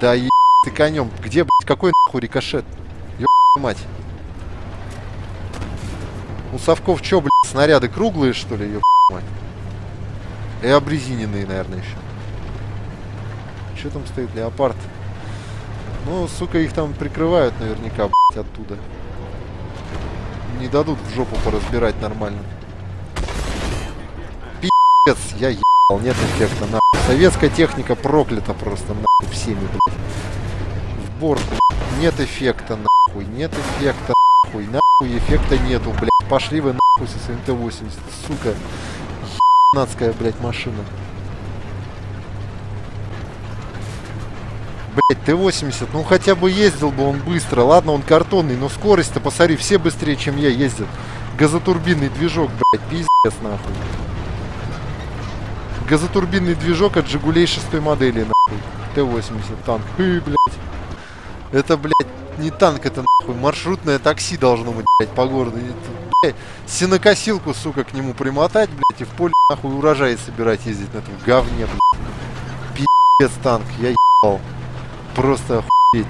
Да е... ты конем. Где, блядь, какой нахуй рикошет? Ё мать. У совков чё, блядь, снаряды круглые, что ли, ё мать? И обрезиненные, наверное, еще. Что там стоит, леопард? Ну, сука, их там прикрывают наверняка, блядь, оттуда. Не дадут в жопу поразбирать нормально. Пиздец, я ебал, нет эффекта, нахуй. Советская техника проклята просто, нахуй, всеми, блядь. В борт, блядь. Нет эффекта, нахуй, нет эффекта, нахуй, нахуй, эффекта нету, блядь. Пошли вы нахуй со своим Т-80, сука. Ебанатская, блядь, машина. Блять, Т-80, ну хотя бы ездил бы он быстро. Ладно, он картонный, но скорость-то, посмотри, все быстрее, чем я ездят. Газотурбинный движок, блядь, пиздец, нахуй. Газотурбинный движок от Жигулей шестой модели, нахуй. Т-80, танк. Хы, блядь. Это, блядь, не танк, это, нахуй, маршрутное такси должно быть, блядь, по городу. Это, блядь, сенокосилку, сука, к нему примотать, блядь, и в поле, нахуй, урожай собирать ездить на этом говне, блядь. Пиздец танк, я ебал. Просто охуеть.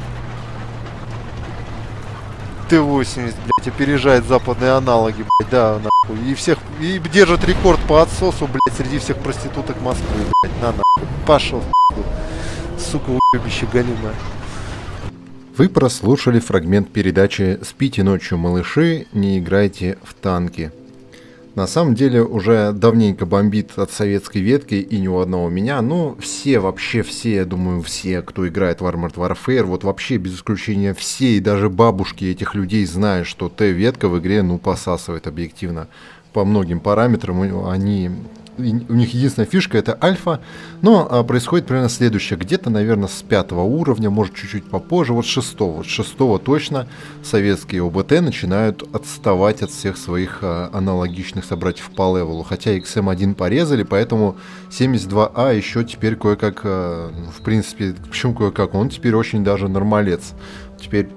Т-80, блядь, опережает западные аналоги, блядь, да, нахуй. И всех, и держит рекорд по отсосу, блядь, среди всех проституток Москвы, блядь, на нахуй. Пошел. Сука, уебище галимое. Вы прослушали фрагмент передачи «Спите ночью, малыши, не играйте в танки». На самом деле уже давненько бомбит от советской ветки и ни у одного меня, но все, вообще все, я думаю, все, кто играет в Armored Warfare, вот вообще без исключения все и даже бабушки этих людей знают, что Т-ветка в игре, ну, посасывает объективно. По многим параметрам они у них единственная фишка это альфа, но а, происходит примерно следующее. Где-то, наверное, с пятого уровня, может чуть-чуть попозже, вот шестого. Вот шестого точно советские ОБТ начинают отставать от всех своих а, аналогичных собратьев по левелу. Хотя XM1 порезали, поэтому 72А еще теперь кое-как, а, в принципе, почему кое-как, он теперь очень даже нормалец. Теперь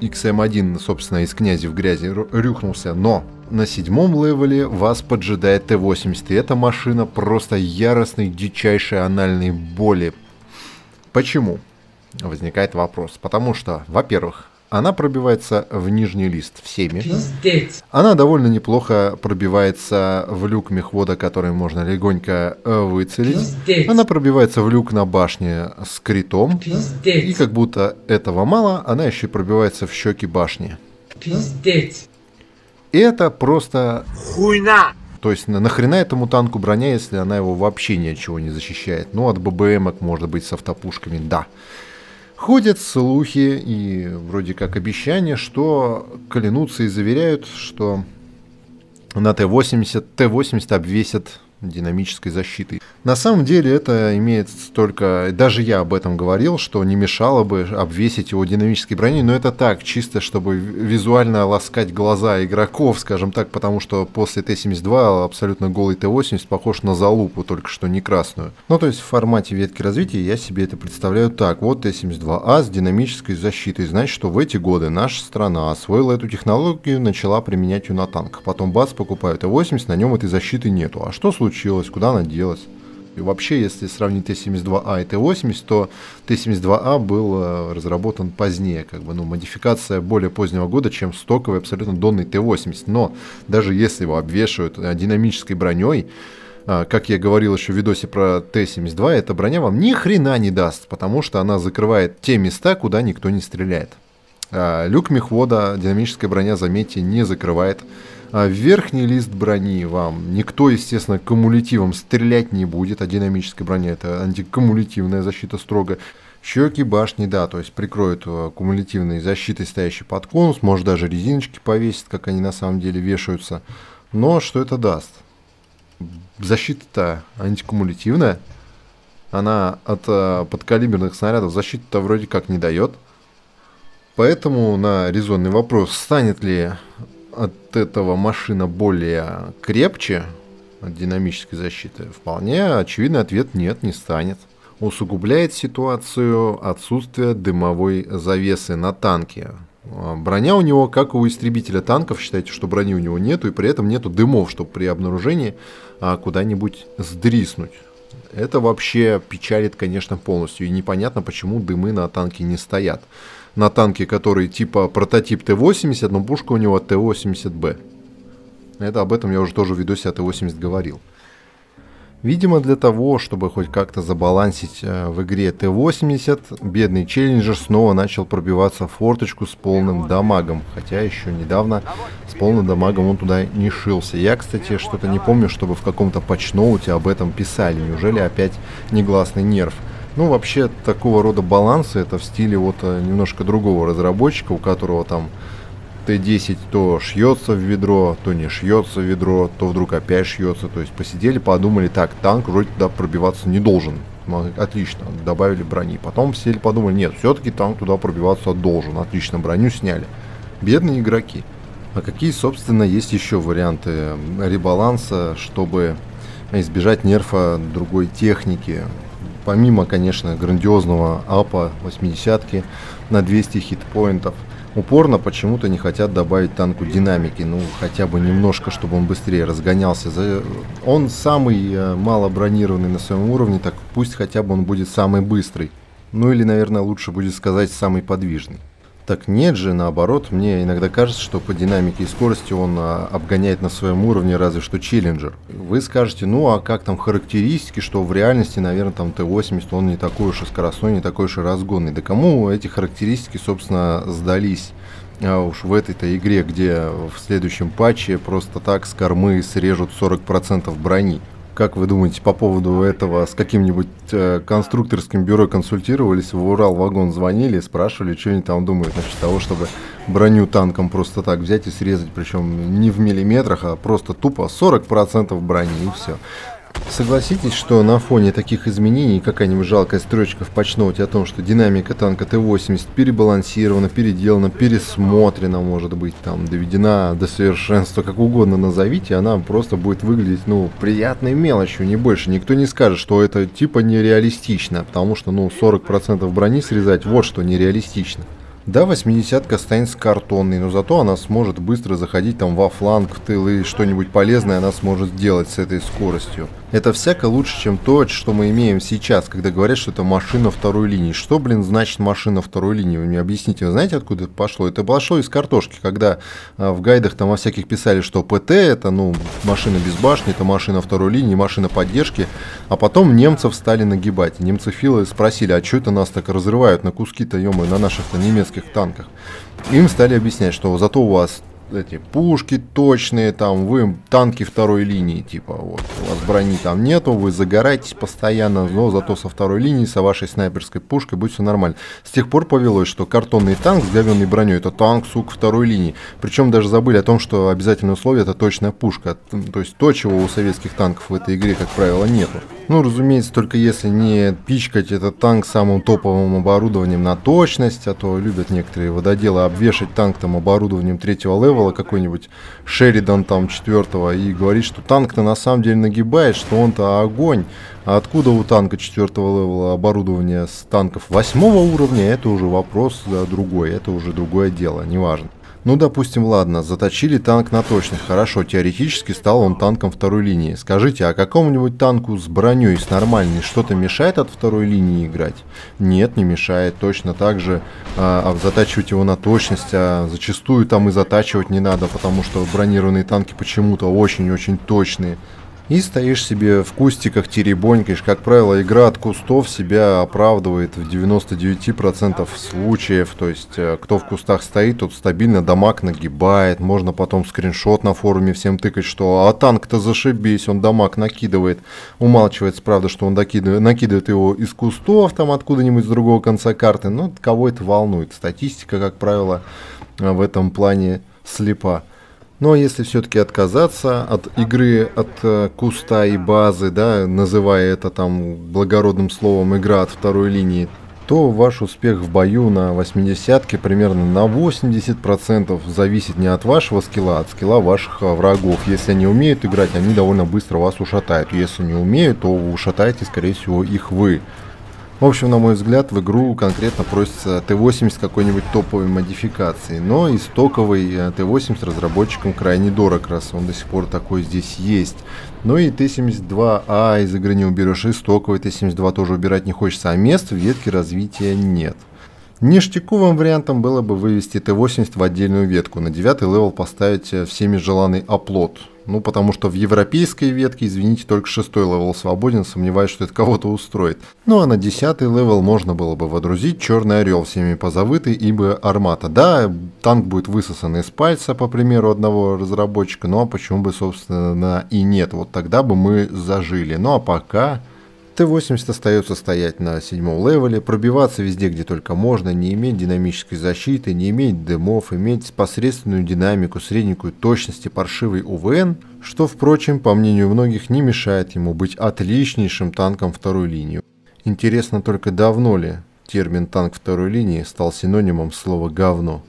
XM1, собственно, из князи в грязи рюхнулся, но на седьмом левеле вас поджидает Т-80, и эта машина просто яростной, дичайшей анальной боли. Почему? Возникает вопрос. Потому что, во-первых, она пробивается в нижний лист всеми. Пиздец. Она довольно неплохо пробивается в люк мехвода, который можно легонько э, выцелить. Пиздец. Она пробивается в люк на башне с критом. Пиздец. И как будто этого мало, она еще и пробивается в щеки башни. Пиздец. Это просто... Хуйна! То есть на, нахрена этому танку броня, если она его вообще ни от чего не защищает? Ну, от ББМок, может быть, с автопушками, да. Ходят слухи и вроде как обещания, что клянутся и заверяют, что на Т-80, Т-80 обвесят динамической защитой. На самом деле это имеет столько... Даже я об этом говорил, что не мешало бы обвесить его динамической броней, но это так, чисто чтобы визуально ласкать глаза игроков, скажем так, потому что после Т-72 абсолютно голый Т-80 похож на залупу, только что не красную. Ну, то есть в формате ветки развития я себе это представляю так. Вот Т-72А с динамической защитой. Значит, что в эти годы наша страна освоила эту технологию, начала применять ее на танках. Потом бац, покупают Т-80, на нем этой защиты нету. А что случилось? Случилось, куда она делась. И вообще, если сравнить Т-72А и Т-80, то Т-72А был э, разработан позднее, как бы, ну, модификация более позднего года, чем стоковый абсолютно донный Т-80. Но даже если его обвешивают динамической броней, э, как я говорил еще в видосе про Т-72, эта броня вам ни хрена не даст, потому что она закрывает те места, куда никто не стреляет. Люк мехвода динамическая броня, заметьте, не закрывает. А верхний лист брони вам никто, естественно, кумулятивом стрелять не будет, а динамическая броня это антикумулятивная защита строго. Щеки башни, да, то есть прикроют э, кумулятивной защитой, стоящей под конус, может даже резиночки повесить, как они на самом деле вешаются. Но что это даст? Защита-то антикумулятивная, она от э, подкалиберных снарядов защиты-то вроде как не дает. Поэтому на резонный вопрос, станет ли от этого машина более крепче от динамической защиты? Вполне очевидный ответ нет, не станет. Усугубляет ситуацию отсутствие дымовой завесы на танке. Броня у него, как у истребителя танков, считайте, что брони у него нету, и при этом нету дымов, чтобы при обнаружении а, куда-нибудь сдриснуть. Это вообще печалит, конечно, полностью. И непонятно, почему дымы на танке не стоят. На танке, который типа прототип Т-80, но пушка у него Т-80Б. Это об этом я уже тоже в видосе о Т-80 говорил. Видимо, для того, чтобы хоть как-то забалансить э, в игре Т-80, бедный Челленджер снова начал пробиваться в форточку с полным дамагом, хотя еще недавно с полным дамагом он туда не шился. Я, кстати, что-то не помню, чтобы в каком-то патчноуте об этом писали. Неужели опять негласный нерв? Ну, вообще, такого рода балансы это в стиле вот э, немножко другого разработчика, у которого там Т-10 то шьется в ведро, то не шьется в ведро, то вдруг опять шьется. То есть посидели, подумали, так, танк вроде туда пробиваться не должен. Отлично, добавили брони. Потом сели, подумали, нет, все-таки танк туда пробиваться должен. Отлично, броню сняли. Бедные игроки. А какие, собственно, есть еще варианты ребаланса, чтобы избежать нерфа другой техники? Помимо, конечно, грандиозного апа 80 на 200 хитпоинтов – упорно почему-то не хотят добавить танку динамики, ну хотя бы немножко, чтобы он быстрее разгонялся. Он самый э, мало бронированный на своем уровне, так пусть хотя бы он будет самый быстрый. Ну или, наверное, лучше будет сказать самый подвижный. Так нет же, наоборот, мне иногда кажется, что по динамике и скорости он а, обгоняет на своем уровне разве что Челленджер. Вы скажете, ну а как там характеристики, что в реальности, наверное, там Т-80, он не такой уж и скоростной, не такой уж и разгонный. Да кому эти характеристики, собственно, сдались? А уж в этой-то игре, где в следующем патче просто так с кормы срежут 40% брони. Как вы думаете по поводу этого с каким-нибудь э, конструкторским бюро консультировались, в Урал-вагон звонили, спрашивали, что они там думают насчет того, чтобы броню танком просто так взять и срезать, причем не в миллиметрах, а просто тупо 40% брони и все. Согласитесь, что на фоне таких изменений какая-нибудь жалкая строчка в патчноуте о том, что динамика танка Т-80 перебалансирована, переделана, пересмотрена, может быть, там, доведена до совершенства, как угодно назовите, она просто будет выглядеть, ну, приятной мелочью, не больше. Никто не скажет, что это типа нереалистично, потому что, ну, 40% брони срезать, вот что нереалистично. Да, 80-ка станет картонной, но зато она сможет быстро заходить там во фланг, в тыл и что-нибудь полезное она сможет сделать с этой скоростью. Это всяко лучше, чем то, что мы имеем сейчас, когда говорят, что это машина второй линии. Что, блин, значит машина второй линии? Вы мне объясните, вы знаете, откуда это пошло? Это пошло из картошки, когда а, в гайдах там во всяких писали, что ПТ это, ну, машина без башни, это машина второй линии, машина поддержки, а потом немцев стали нагибать. Немцефилы спросили, а что это нас так разрывают на куски-то, ё на наших-то немецких танках? Им стали объяснять, что зато у вас эти пушки точные, там вы танки второй линии, типа вот у вас брони там нету, вы загораетесь постоянно, но зато со второй линии, со вашей снайперской пушкой будет все нормально. С тех пор повелось, что картонный танк с говенной броней это танк, сук, второй линии. Причем даже забыли о том, что обязательное условие это точная пушка, то есть то, чего у советских танков в этой игре, как правило, нету. Ну, разумеется, только если не пичкать этот танк самым топовым оборудованием на точность, а то любят некоторые вододелы обвешать танк там оборудованием третьего левела, какой-нибудь Шеридан там четвертого, и говорить, что танк-то на самом деле нагибает, что он-то огонь. А откуда у танка четвертого левела оборудование с танков восьмого уровня, это уже вопрос да, другой, это уже другое дело, неважно. Ну, допустим, ладно, заточили танк на точность. Хорошо, теоретически стал он танком второй линии. Скажите, а какому-нибудь танку с броней, с нормальной, что-то мешает от второй линии играть? Нет, не мешает. Точно так же а, а затачивать его на точность, а зачастую там и затачивать не надо, потому что бронированные танки почему-то очень-очень точные. И стоишь себе в кустиках, теребонькаешь. Как правило, игра от кустов себя оправдывает в 99% случаев. То есть, э, кто в кустах стоит, тот стабильно дамаг нагибает. Можно потом скриншот на форуме всем тыкать, что а танк-то зашибись, он дамаг накидывает. Умалчивается, правда, что он докидывает, накидывает его из кустов, там откуда-нибудь с другого конца карты. Но кого это волнует? Статистика, как правило, в этом плане слепа. Но если все-таки отказаться от игры от э, куста и базы, да, называя это там благородным словом игра от второй линии, то ваш успех в бою на 80-ке примерно на 80% зависит не от вашего скилла, а от скилла ваших э, врагов. Если они умеют играть, они довольно быстро вас ушатают. Если не умеют, то ушатаете, скорее всего, их вы. В общем, на мой взгляд, в игру конкретно просится Т-80 какой-нибудь топовой модификации, но и стоковый э, Т-80 разработчикам крайне дорог, раз он до сих пор такой здесь есть. Но и Т-72А из игры не уберешь, и стоковый Т-72 тоже убирать не хочется, а мест в ветке развития нет. Ништяковым вариантом было бы вывести Т-80 в отдельную ветку, на 9 левел поставить э, всеми желанный оплот. Ну, потому что в европейской ветке, извините, только шестой левел свободен, сомневаюсь, что это кого-то устроит. Ну, а на десятый левел можно было бы водрузить Черный Орел всеми позавытый, ибо Армата. Да, танк будет высосан из пальца, по примеру одного разработчика, ну а почему бы, собственно, и нет. Вот тогда бы мы зажили. Ну, а пока Т-80 остается стоять на седьмом левеле, пробиваться везде, где только можно, не иметь динамической защиты, не иметь дымов, иметь посредственную динамику, средненькую точность и паршивый УВН, что, впрочем, по мнению многих, не мешает ему быть отличнейшим танком второй линии. Интересно только давно ли термин «танк второй линии» стал синонимом слова «говно».